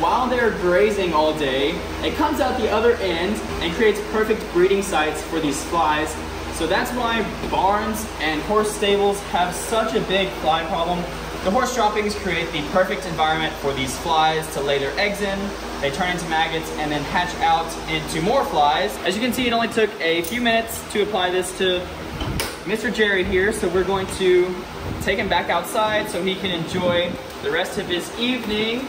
while they're grazing all day, it comes out the other end and creates perfect breeding sites for these flies. So that's why barns and horse stables have such a big fly problem. The horse droppings create the perfect environment for these flies to lay their eggs in. They turn into maggots and then hatch out into more flies. As you can see, it only took a few minutes to apply this to Mr. Jerry here. So we're going to take him back outside so he can enjoy the rest of his evening.